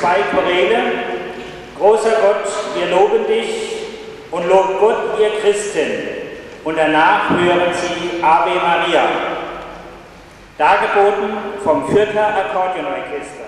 zwei Choräle. Großer Gott, wir loben dich und lobt Gott, ihr Christen. Und danach hören Sie Ave Maria. Dargeboten vom Fürther Akkordeonorchester.